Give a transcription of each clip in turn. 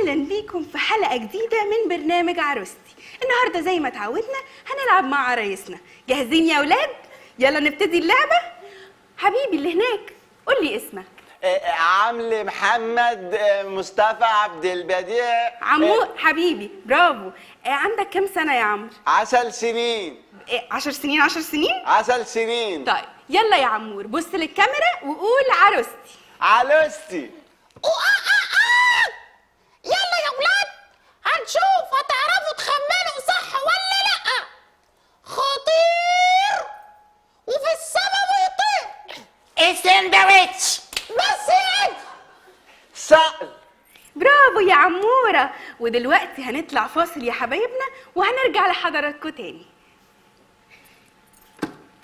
أهلا بيكم في حلقة جديدة من برنامج عروستي. النهارده زي ما اتعودنا هنلعب مع عرايسنا. جاهزين يا أولاد؟ يلا نبتدي اللعبة. حبيبي اللي هناك قول لي اسمك. آه، عمرو محمد آه، مصطفى عبد البديع. عمو آه، حبيبي برافو. آه عندك كام سنة يا عمرو عسل سنين. إيه عشر سنين عشر سنين؟ عسل سنين. طيب يلا يا عمور بص للكاميرا وقول عروستي. علوستي يلا يا ولاد هنشوف هتعرفوا تخمنوا صح ولا لا خطير وفي السما بيطير السندوتش بس يا صقر برافو يا عمورة ودلوقتي هنطلع فاصل يا حبايبنا وهنرجع لحضراتكم تاني.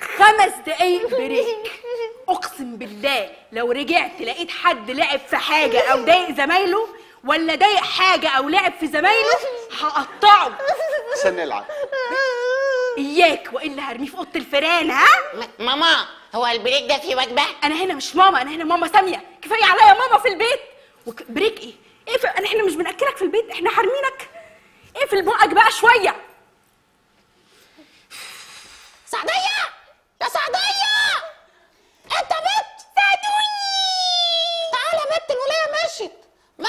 خمس دقايق بريك. أقسم بالله لو رجعت لقيت حد لعب في حاجة أو ضايق زمايله ولا ضايق حاجة أو لعب في زمايله هقطعه. عشان نلعب إياك وإلا هرميه في أوضة الفيران ها؟ ماما هو ال break ده فيه وجبة؟ أنا هنا مش ماما أنا هنا ماما سامية. كفاية عليا ماما في البيت. وك... break إيه؟ إيه ف... إحنا مش بنأكلك في البيت إحنا حارمينك. اقفل بقك بقى شوية سعديه يا سعديه انت بت ساعدوني تعالى يا بت الولايه مشيت ما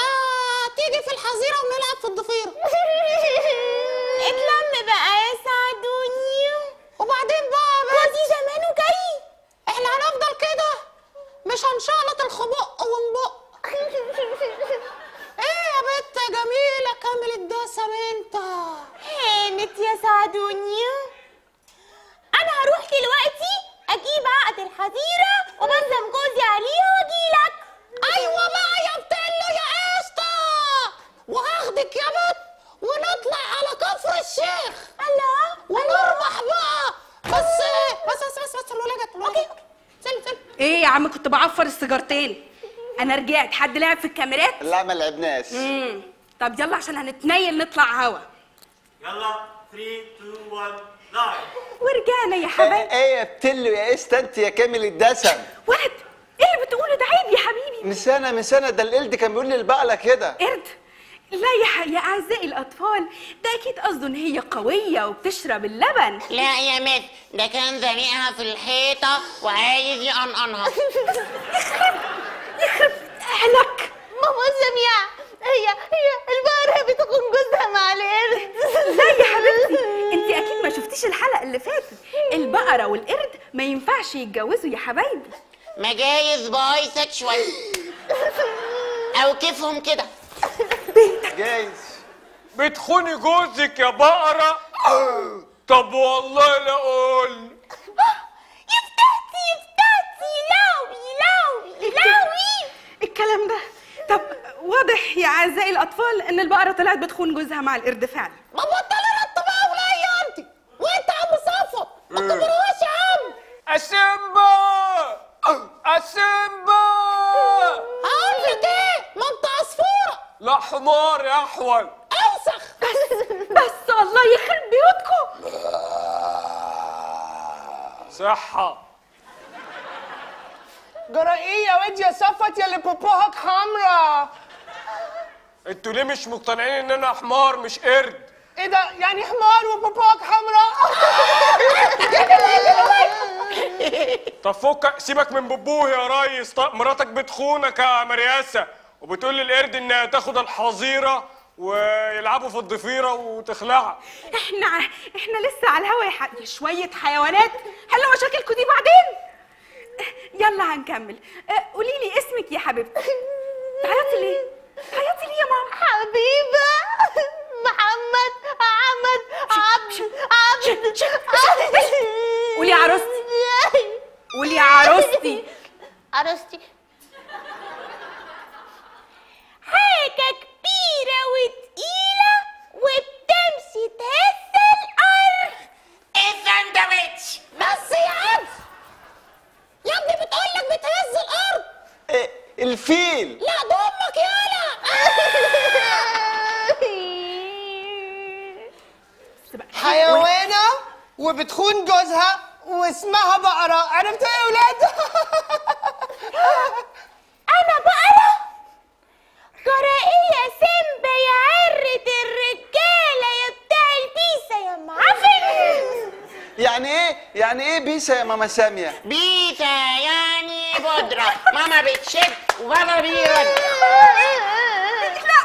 تيجي في الحظيره ونلعب في الضفيره اتلم بقى يا سعدوني وبعدين بقى جوزي زمانه جاي إحنا هنفضل كده مش هنشقلط الخبق ونبق إيه يا بت جميله كامل الدسم انت هانت يا سعدوني أنا هروح دلوقتي أجيب عقد الحظيره وبلزم جوزي عليها واجيلك أيوه بقى يا بتلو يا قشطه وهاخدك يا بت ونطلع على كفر الشيخ الله ونربح بقى بس بس بس بس الولاده جت سلم سلم إيه يا عم كنت بعفر السيجارتين. أنا رجعت حد لعب في الكاميرات؟ لا ما لعبناش. امم طب يلا عشان هنتنيل نطلع هوا. يلا 3 2 1 لايف ورجعنا يا آه، حبايبي إيه يا بتلو يا قشطه أنت يا كامل الدسم. ولد إيه اللي بتقوله ده؟ عيب يا حبيبي. من سنة من سنة ده القلد كان بيقول لي البقلة كده. قرد. لا يا ح... يا أعزائي الأطفال ده أكيد قصده إن هي قوية وبتشرب اللبن. لا يا مس ده كان زنقها في الحيطة وعايز يقنقنها. يخرب أهلك. ماما سميع هي هي البقرة بتكون جوزها مع القرد. لا يا حبيبتي انت أكيد ما شفتيش الحلقة اللي فاتت. البقرة والقرد ما ينفعش يتجوزوا يا حبايبي. ما جايز bisexual أو كيفهم كده. جايز. بتخوني جوزك يا بقرة؟ طب والله لا أقول يفتحتي يفتحتي. لاوي لاوي لاوي. الكلام ده. طب واضح يا أعزائي الأطفال إن البقرة طلعت بتخون جوزها مع القرد فعلا ما بطلي رد بقى ولا انت وانت عم صفوت ما تكبروهاش يا عم السيمبا السيمبا هقول لك إيه ما انت عصفوره لا حمار يا أحول. أوسخ. بس الله يخرب بيوتكم. صحة. جرى إيه يا واد يا صفت يا اللي بوبوهك حمرا أنتوا ليه مش مقتنعين إن أنا حمار مش قرد؟ إيه ده؟ يعني حمار وبوبوهك حمرا طب فك سيبك من بوبوه يا ريس. مراتك بتخونك يا مرياسة. وبتقول للقرد إنها تاخد الحظيرة ويلعبوا في الضفيرة وتخلعها إحنا إحنا لسه على الهوا يا, ح... يا شوية حيوانات. حلوا مشاكلكم دي بعدين؟ يلا هنكمل. أه، قولي لي اسمك يا حبيبتي. تعيطي ليه تعيطي ليه يا ماما؟ حبيبة. الفيل لا ضمك يالا حيوانة وبتخون جوزها واسمها بقرة عرفتوا يا ولاد؟ أنا بقرة؟ قرائيه يا سيمبا يا عرة الرجالة يا بتاع البيسة يا معفن يعني إيه؟ يعني إيه بيسة يا ماما سامية؟ بيسة يعني بودرة ماما بتشد وبابا بيرد لا.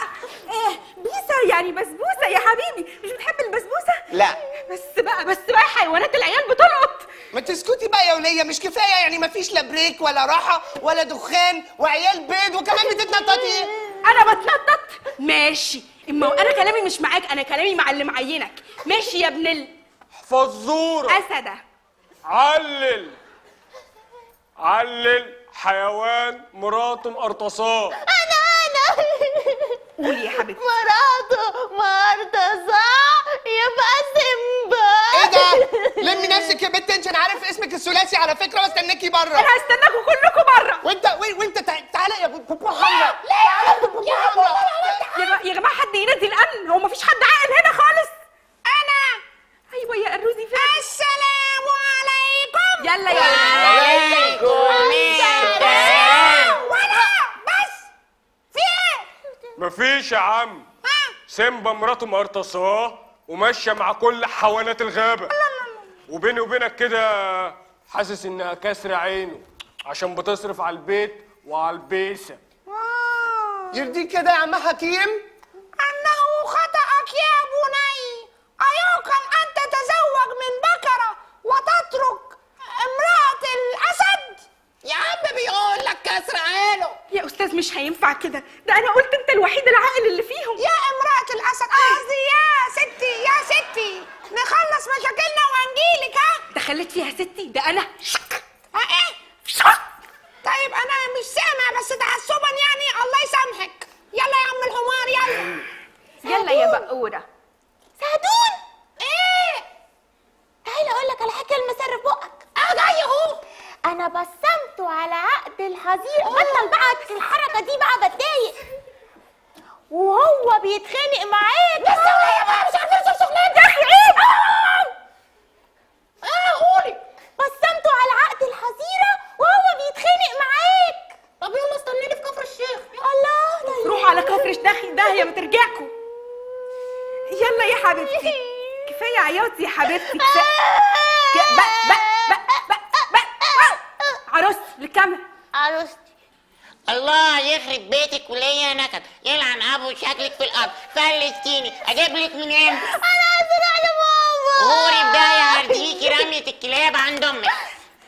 آه، بيسا يعني بسبوسة يا حبيبي. مش بتحب البسبوسة؟ لا. بس بقى بس بقى حيوانات العيال بتلقط. ما تسكتي بقى يا ولية مش كفاية يعني ما فيش لا بريك ولا راحة ولا دخان وعيال بيض وكمان بتتنططي. أنا بتنطط. ماشي. إما أنا كلامي مش معاك أنا كلامي مع اللي معينك. ماشي يا ابن فزورة. الاسده علل. علل حيوان مراته مقرطصاه أنا أنا قولي يا حبيبتي. مراته مرتزة يبقى سيمبا. إيه ده؟ لمي نفسك يا بنت أنت أنا عارف اسمك الثلاثي على فكرة واستناكي بره. أنا هستناكوا كلكم بره. وانت وأنت تع- تعالى يا بوبو حمرا تعالى يا بوبو حمرا يا جماعة حد ينادي الأمن؟ هو مفيش حد عاقل هنا خالص. أنا! أيوه يا الروزي فين السلام عليكم. يلا يا عليكم السلام ولا بس في إيه مفيش يا عم. سيمبا مراته مقرطصاه وماشية مع كل حيوانات الغابة. وبيني وبينك كده حاسس إنها كسر عينه عشان بتصرف على البيت وعلى البيسة. يرضيك كده يا عم حكيم؟ أنه خطأك يا بني. أيمكن أن تتزوج من بكرة وتترك امرأة الأسد؟ يا عم بيقول لك كسر عينه. يا أستاذ مش هينفع كده. ده أنا قلت أنت الوحيد العاقل اللي فيهم. يا امرأة الأسد. قصدي يا ستي يا ستي. نخلص مشاكلنا ونجيلك ها؟ دخلت فيها ستي ده أنا. ها إيه طيب أنا مش سامع بس تعصبا يعني. الله يسامحك. يلا يا عم الحمار يلا. يلا يا بقورة سعدون إيه تعالى أقول لك على حاجة كلمه سر في بقك آه جاي اهو أنا بسمته على عقد الحظيره بطل بقى الحركة دي بقى بتضايق. وهو بيتخانق معاك. بس يا بقى مش عارفة اوصف شغلانة. يا أخي عيب آه! قولي. بسمته على عقد الحظيره وهو بيتخانق معاك. طب يلا استنيني في كفر الشيخ. الله ده روحوا على كفر داخي داهيه ما ترجعكوا يلا يا حبيبتي. كفاية عياط يا حبيبتي. كفاية. بق بق بق بق بق. عروستي للكاميرا. عروستي الله يخرب بيتك وليا نكد يلعن أبو شكلك في الأرض. فلسطيني أجيب لك منين؟ أنا عايزه أروح لماما غوري بداية. هرديكي رمية الكلاب عند أمك.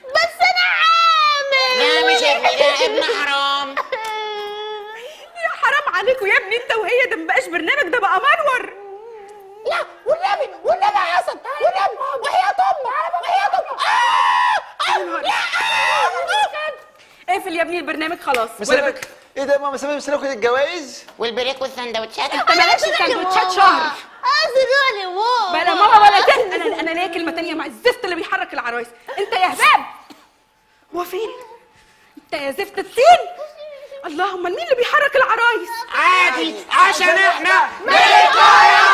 بس أنا عامل. ده مش ابني. ده ابن حرام. يا حرام عليكم يا ابني. أنت وهي ده مبقاش برنامج ده بقى منور لا والنبي والنبي يا حسن والنبي وحياة أمك وحياة أمك آه! لا اقفل يا ابني البرنامج خلاص. ولا مسابق بك. إيه ده يا ماما ساميه مستنيه كل الجوائز والبريك والسندوتشات. انت مالكش سندوتشات شهر. عايزه لي ماما بلا ماما ولا تن. أنا أنا ليا كلمة تانية مع الزفت اللي بيحرك العرايس. أنت يا هباب هو فين أنت يا زفت الطين اللهم مين اللي بيحرك العرايس؟ عادي عشان إحنا ملكايه